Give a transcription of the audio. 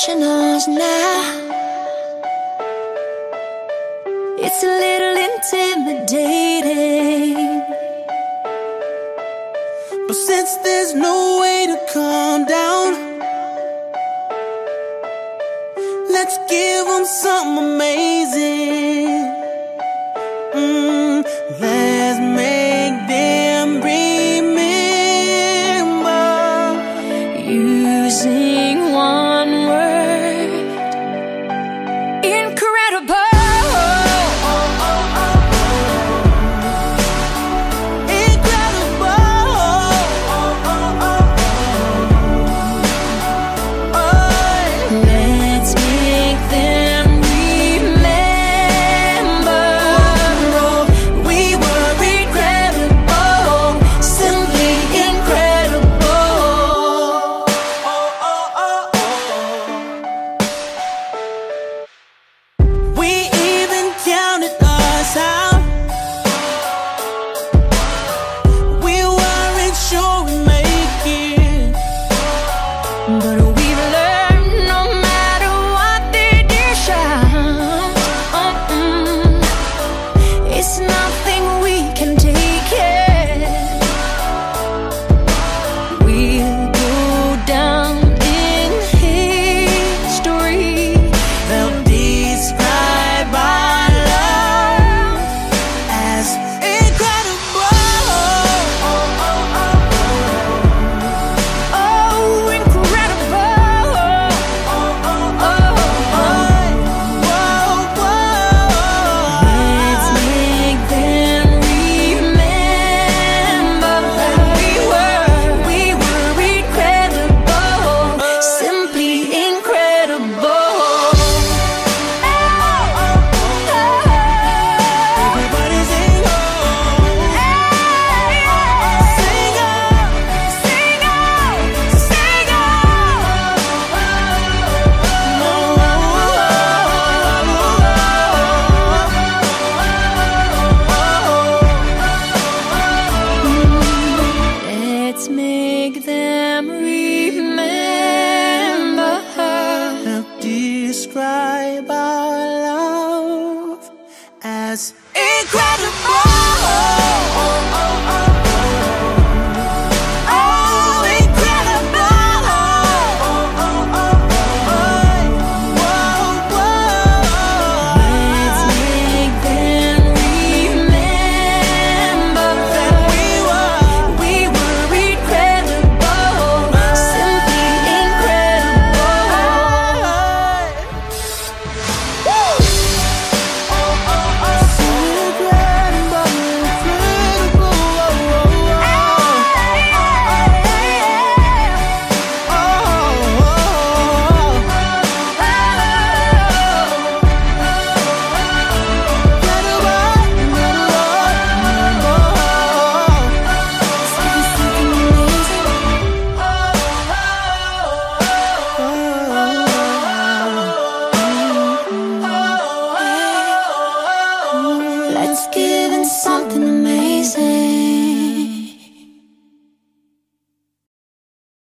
watching us now. It's a little intimidating. But since there's no way to calm down, let's give them something amazing. Mm, let's make It's giving something amazing.